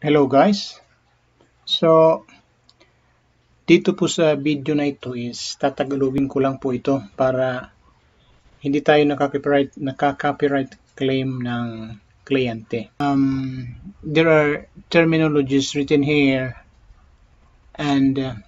Hello guys. So, dito po sa video na ito is tatagalogin ko lang po ito para hindi tayo nakaka-copyright, nakaka-copyright claim ng kliyente. Um, there are terminologies written here and uh,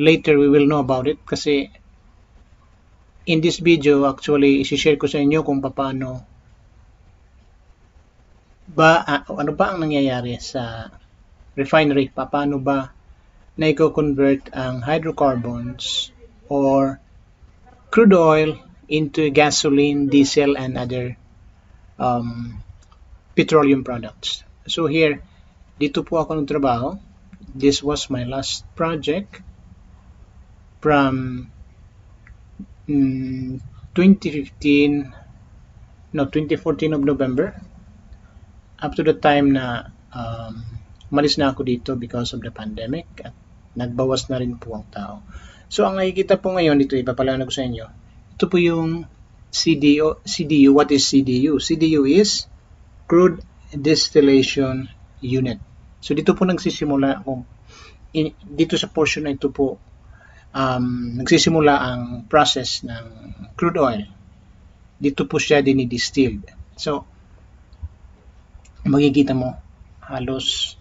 later we will know about it kasi in this video actually isi-share ko sa inyo kung paano ba ah, ano ba ang nangyayari sa refinery paano ba na i-convert ang hydrocarbons or crude oil into gasoline, diesel, and other um, petroleum products. So here, dito po ako nagtrabaho. This was my last project from mm, 2015, no, 2014 of November up to the time na um, umalis na ako dito because of the pandemic at nagbawas na rin po ang tao. So ang nakikita po ngayon dito, ipapaliwanag ko sa inyo, ito po yung CDU. CDU, what is CDU? CDU is Crude Distillation Unit. So dito po nagsisimula kung in, dito sa portion na ito po um, nagsisimula ang process ng crude oil. Dito po siya dinidistilled. So makikita mo halos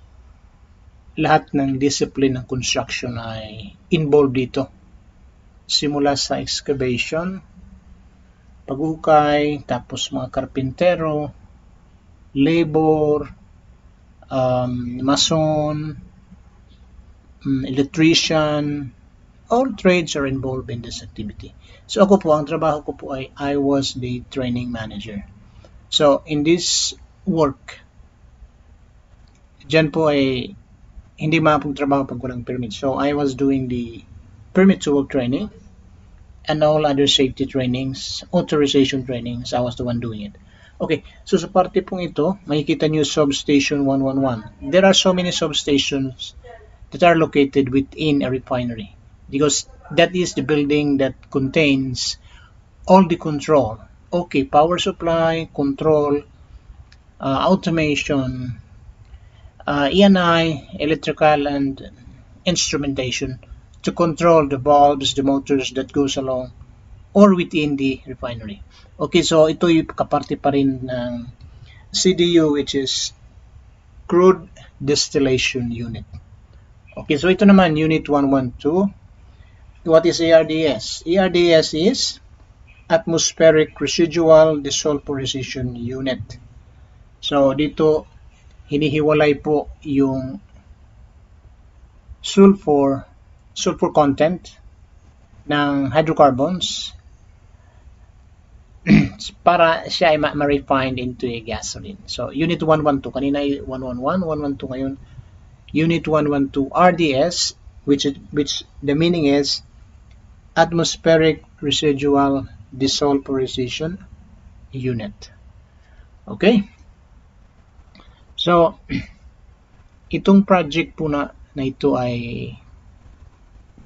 lahat ng discipline ng construction ay involved dito. Simula sa excavation, paghukay, tapos mga karpintero, labor, um, mason, um, electrician, all trades are involved in this activity. So ako po, ang trabaho ko po ay I was the training manager. So in this work, dyan po ay hindi mapagtrabaho pag walang permit. So I was doing the permit to work training and all other safety trainings, authorization trainings. I was the one doing it. Okay, so sa parte pong ito, makikita niyo substation 111. There are so many substations that are located within a refinery because that is the building that contains all the control. Okay, power supply, control, uh, automation, uh, ENI, electrical and instrumentation to control the bulbs, the motors that goes along or within the refinery. Okay, so ito yung kaparte pa rin ng CDU which is Crude Distillation Unit. Okay, so ito naman Unit 112. What is ARDS? ARDS is Atmospheric Residual Desulfurization Unit. So dito hinihiwalay po yung sulfur sulfur content ng hydrocarbons para siya ay ma-refined into a gasoline. So, Unit 112, kanina ay 111, 112 ngayon, Unit 112 RDS, which, which the meaning is Atmospheric Residual Desulfurization Unit. Okay? So, itong project po na, na ito ay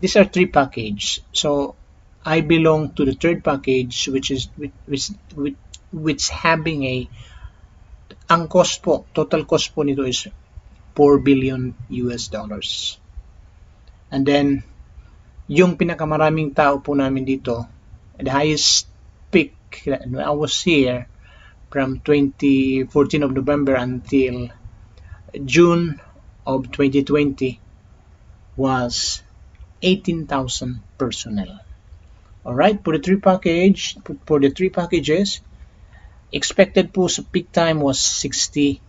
these are three package. So, I belong to the third package which is which which, which having a ang cost po, total cost po nito is 4 billion US dollars. And then yung pinakamaraming tao po namin dito, the highest peak when I was here from 2014 of November until June of 2020 was 18,000 personnel. Alright, for the three package, for the three packages, expected po sa peak time was 60,000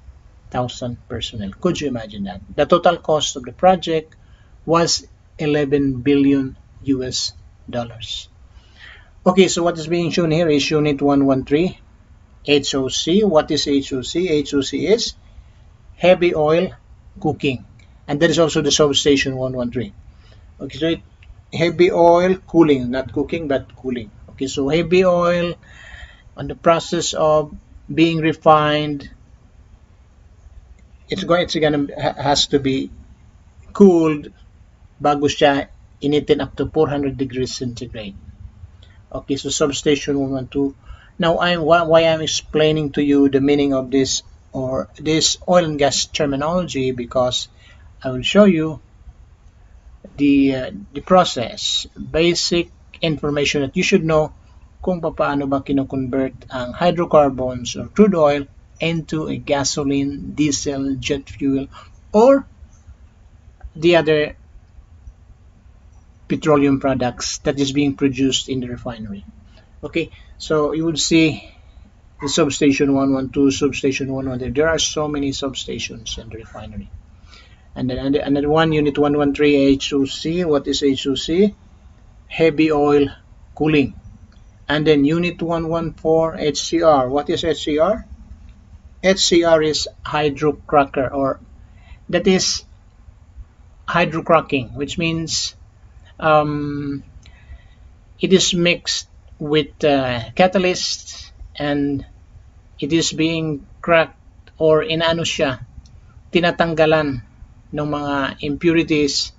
personnel. Could you imagine that? The total cost of the project was 11 billion US dollars. Okay, so what is being shown here is Unit 113 HOC. What is HOC? HOC is heavy oil cooking. And there is also the substation 113. Okay, so it, heavy oil cooling, not cooking, but cooling. Okay, so heavy oil on the process of being refined, it's going, it's gonna, has to be cooled bago siya initin up to 400 degrees centigrade. Okay, so substation 112 now, I'm, why I'm explaining to you the meaning of this or this oil and gas terminology because I will show you the, uh, the process, basic information that you should know kung paano ba kino-convert ang hydrocarbons or crude oil into a gasoline, diesel, jet fuel, or the other petroleum products that is being produced in the refinery. Okay, so you would see the substation 112, substation 100. There are so many substations in the refinery. And then another one, unit 113 H2C. What is H2C? Heavy oil cooling. And then unit 114 HCR. What is HCR? HCR is hydrocracker or that is hydrocracking, which means um, it is mixed with uh, catalyst and it is being cracked or inano siya, tinatanggalan ng mga impurities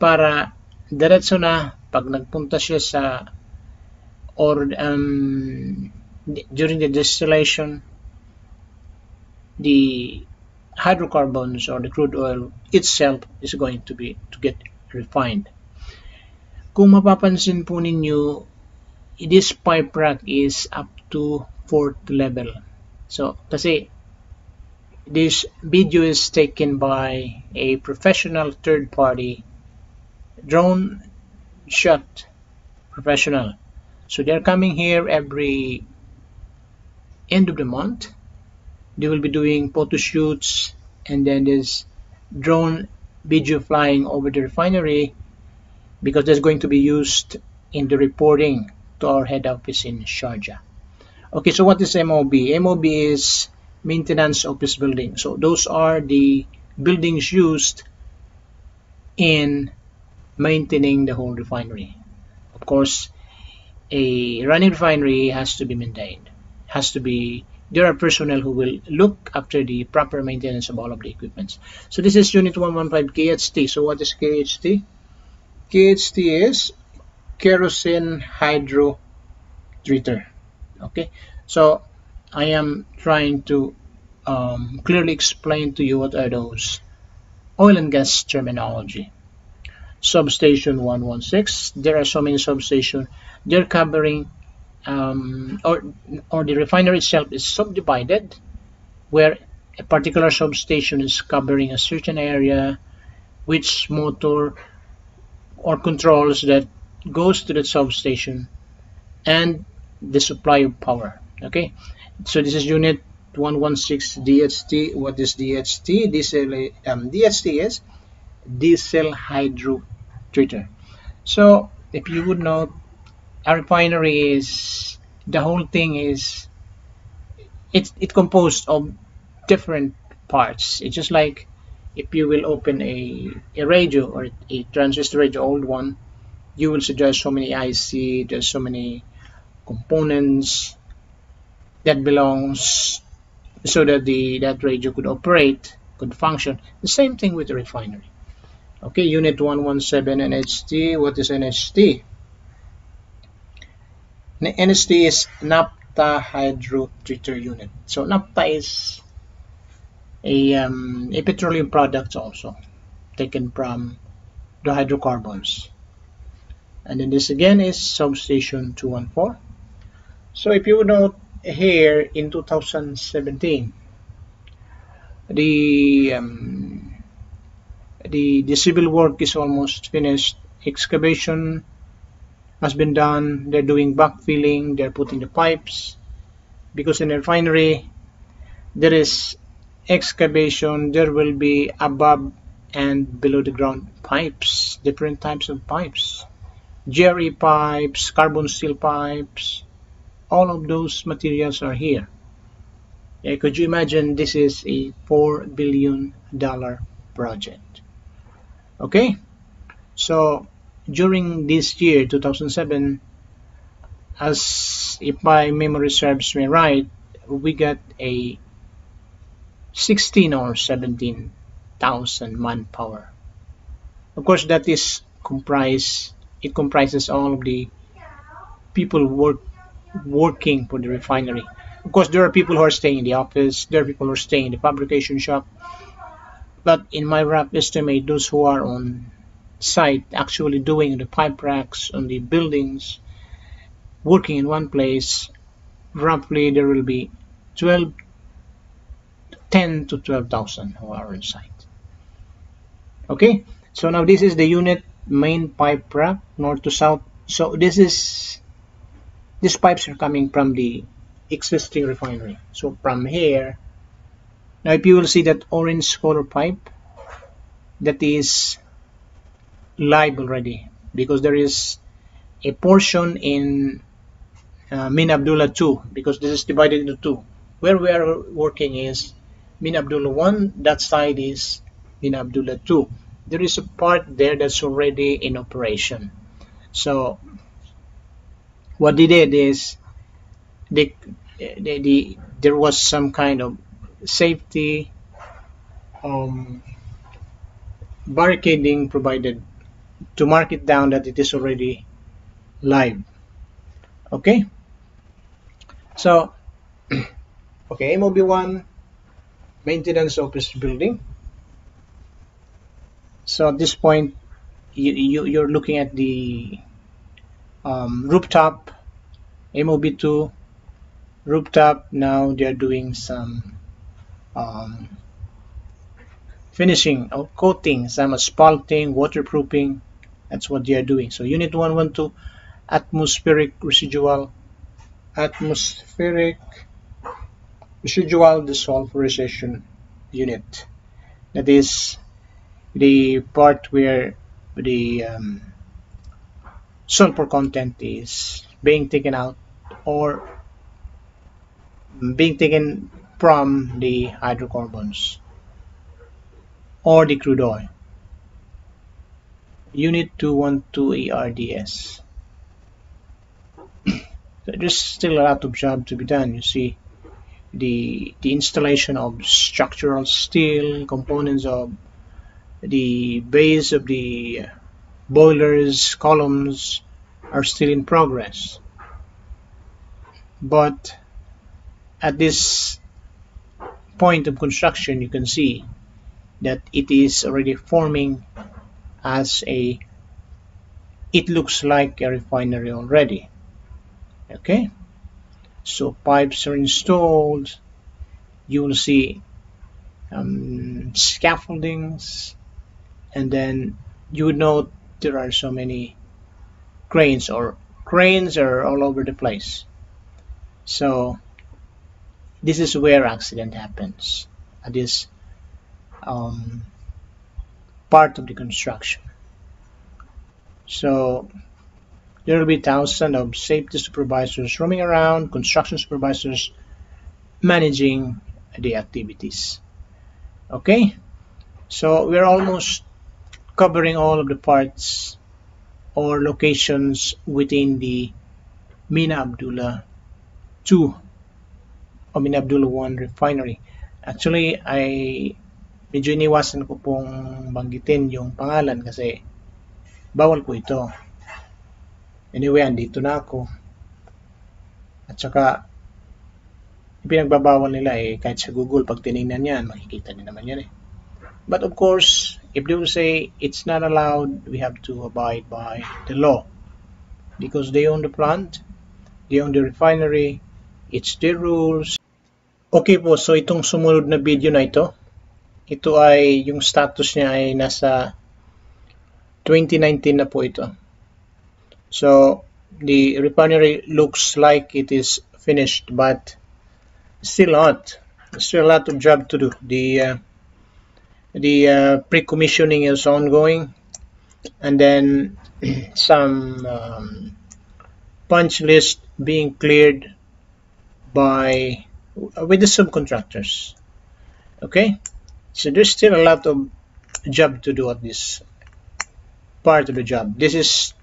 para diretso na pag nagpunta siya sa or um, during the distillation the hydrocarbons or the crude oil itself is going to be to get refined. Kung mapapansin po ninyo, this pipe rack is up to fourth level. So, kasi this video is taken by a professional third party drone shot professional. So they're coming here every end of the month. They will be doing photo shoots and then there's drone video flying over the refinery because that's going to be used in the reporting to our head office in Sharjah okay so what is MOB MOB is maintenance office building. So those are the buildings used in maintaining the whole refinery. Of course, a running refinery has to be maintained. Has to be there are personnel who will look after the proper maintenance of all of the equipments. So this is unit 115 KHT. So what is KHT? KHT is kerosene hydro treater. Okay, so I am trying to um, clearly explain to you what are those oil and gas terminology. Substation 116, there are so many substations. They're covering, um, or, or the refinery itself is subdivided where a particular substation is covering a certain area which motor or controls that goes to the substation and the supply of power okay? So this is unit 116 DHT what is DHT diesel um, DHT is diesel hydro treater. So if you would know a refinery is the whole thing is it's it composed of different parts. It's just like if you will open a, a radio or a transistor radio old one you will suggest so many IC there's so many components that belongs so that the that radio could operate could function. The same thing with the refinery. Okay unit 117 NHT what is NHT NHT is naphtha hydro treater unit. So naphtha is a, um, a petroleum product also taken from the hydrocarbons and then this again is substation 214 so if you note here in 2017 the um, the the civil work is almost finished. Excavation has been done. They're doing backfilling. They're putting the pipes. Because in a refinery there is excavation. There will be above and below the ground pipes different types of pipes GRE pipes carbon steel pipes all of those materials are here. Yeah, could you imagine this is a four billion dollar project? Okay so during this year 2007 as if my memory serves me right we got a 16 or 17 thousand manpower. Of course that is comprise it comprises all of the people work working for the refinery. of course there are people who are staying in the office there are people who are staying in the fabrication shop but in my rough estimate those who are on site actually doing the pipe racks on the buildings working in one place roughly there will be 12 10 to 12,000 who are on site okay so now this is the unit main pipe rack north to south. So this is these pipes are coming from the existing refinery. So from here now if you will see that orange color pipe that is live already because there is a portion in uh, Mina Abdullah 2 because this is divided into two. Where we are working is Mina Abdullah 1 that side is Mina Abdullah 2 there is a part there that's already in operation. So what they did is they, they, they there was some kind of safety um, barricading provided to mark it down that it is already live. Okay? So okay MOB1 maintenance office building so at this point you, you you're looking at the um, rooftop MOB2 rooftop. Now they're doing some um, finishing or coating some asphalting waterproofing. That's what they are doing. So unit 112 atmospheric residual atmospheric residual desulfurization unit. That is the part where the um, sulfur content is being taken out or being taken from the hydrocarbons or the crude oil. Unit 212 ARDS. So there's still a lot of job to be done. You see, the the installation of structural steel components of the base of the boilers, columns are still in progress. But at this point of construction, you can see that it is already forming as a, it looks like a refinery already. Okay, so pipes are installed. You will see um, scaffoldings and then you would note there are so many cranes or cranes are all over the place. So this is where accident happens. At this um, part of the construction. So there will be thousands of safety supervisors roaming around construction supervisors managing the activities. Okay? So we're almost covering all of the parts or locations within the Mina Abdullah 2 o Mina Abdullah 1 refinery. Actually, ay medyo iniwasan ko pong banggitin yung pangalan kasi bawal po ito. Anyway, andito na ako. At saka, pinagbabawal nila eh, kahit sa Google, pag tinignan yan, makikita niyo naman yan eh. But of course, if they will say it's not allowed, we have to abide by the law. Because they own the plant, they own the refinery, it's their rules. Okay po, so itong sumunod na video na ito, ito ay yung status niya ay nasa 2019 na po ito. So, the refinery looks like it is finished but still not. Still a lot of job to do. The uh, the uh, pre-commissioning is ongoing. And then some um, punch list being cleared by with the subcontractors. Okay? So there's still a lot of job to do at this part of the job. This is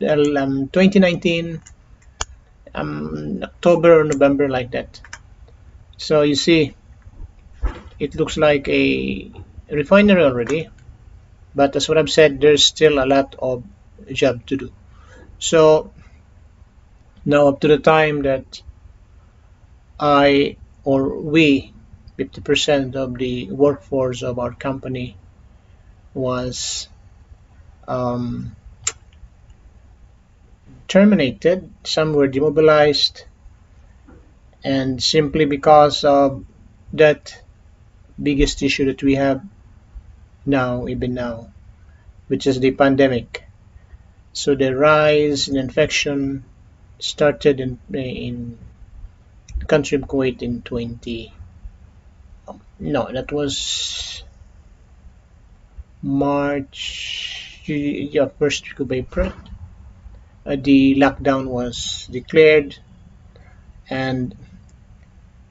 um, 2019 um, October or November like that. So you see it looks like a refinery already but as what I've said there's still a lot of job to do. So now up to the time that I or we, 50% of the workforce of our company was um, terminated, some were demobilized, and simply because of that biggest issue that we have now, even now, which is the pandemic. So the rise in infection started in in the country of Kuwait in 20. No, that was March, yeah, first week of April. Uh, the lockdown was declared and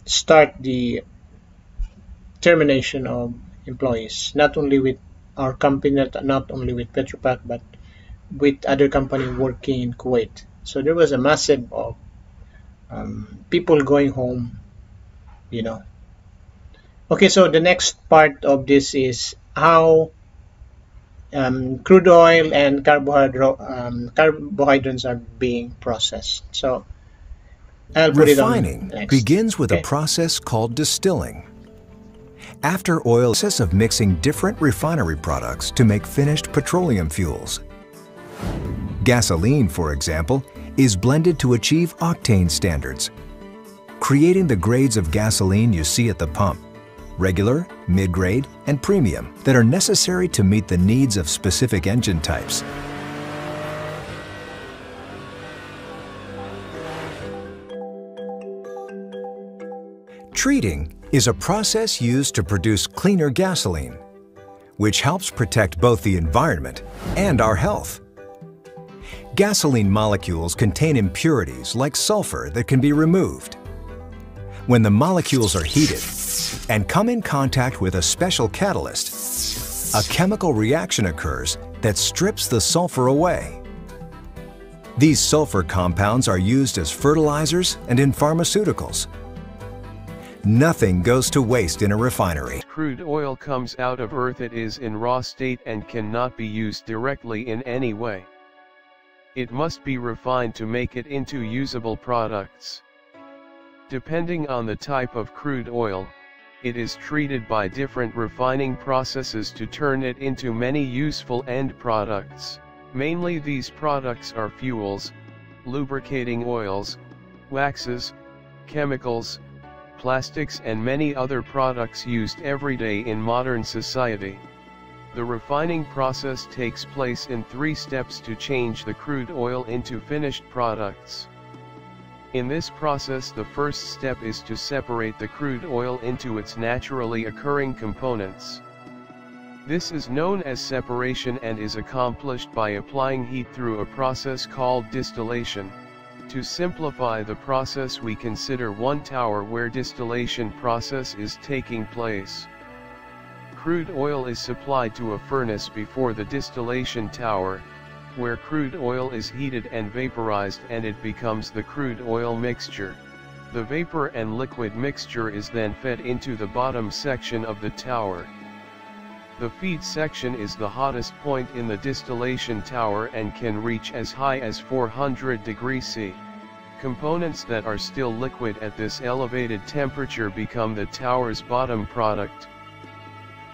start the termination of employees, not only with our company, not, not only with Petrofac, but with other company working in Kuwait. So there was a massive of um, people going home, you know. Okay, so the next part of this is how um, crude oil and carbohydrate, um, carbohydrates are being processed. So I'll Refining begins with okay. a process called distilling. After oil process of mixing different refinery products to make finished petroleum fuels. Gasoline, for example, is blended to achieve octane standards, creating the grades of gasoline you see at the pump, regular, mid-grade, and premium that are necessary to meet the needs of specific engine types. Treating is a process used to produce cleaner gasoline, which helps protect both the environment and our health. Gasoline molecules contain impurities like sulfur that can be removed. When the molecules are heated and come in contact with a special catalyst, a chemical reaction occurs that strips the sulfur away. These sulfur compounds are used as fertilizers and in pharmaceuticals. Nothing goes to waste in a refinery. Crude oil comes out of earth it is in raw state and cannot be used directly in any way. It must be refined to make it into usable products. Depending on the type of crude oil, it is treated by different refining processes to turn it into many useful end products. Mainly these products are fuels, lubricating oils, waxes, chemicals, plastics and many other products used every day in modern society. The refining process takes place in three steps to change the crude oil into finished products. In this process the first step is to separate the crude oil into its naturally occurring components. This is known as separation and is accomplished by applying heat through a process called distillation. To simplify the process we consider one tower where distillation process is taking place. Crude oil is supplied to a furnace before the distillation tower, where crude oil is heated and vaporized and it becomes the crude oil mixture. The vapor and liquid mixture is then fed into the bottom section of the tower. The feed section is the hottest point in the distillation tower and can reach as high as 400 degrees C. Components that are still liquid at this elevated temperature become the tower's bottom product.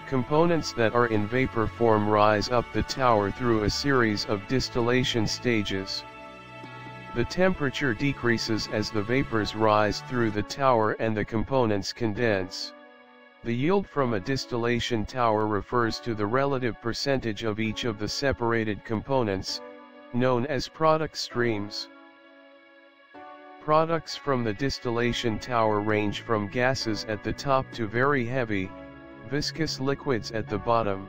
Components that are in vapor form rise up the tower through a series of distillation stages. The temperature decreases as the vapors rise through the tower and the components condense. The yield from a distillation tower refers to the relative percentage of each of the separated components, known as product streams. Products from the distillation tower range from gases at the top to very heavy, viscous liquids at the bottom.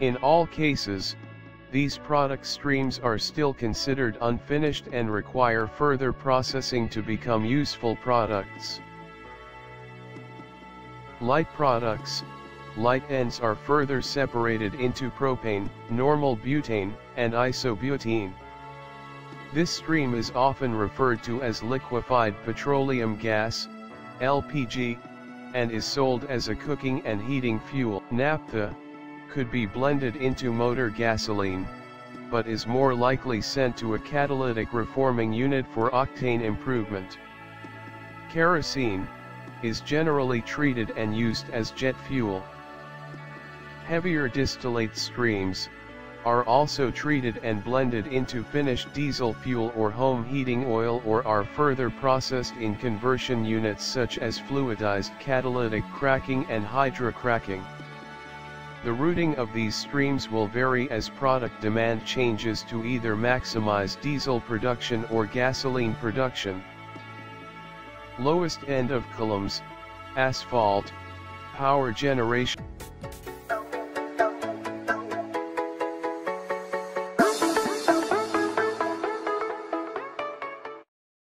In all cases, these product streams are still considered unfinished and require further processing to become useful products. Light products, light ends are further separated into propane, normal butane, and isobutane. This stream is often referred to as liquefied petroleum gas, LPG, and is sold as a cooking and heating fuel. Naphtha, could be blended into motor gasoline, but is more likely sent to a catalytic reforming unit for octane improvement. Kerosene, is generally treated and used as jet fuel. Heavier distillate streams, are also treated and blended into finished diesel fuel or home heating oil or are further processed in conversion units such as fluidized catalytic cracking and hydrocracking. The routing of these streams will vary as product demand changes to either maximize diesel production or gasoline production. Lowest end of columns, asphalt, power generation.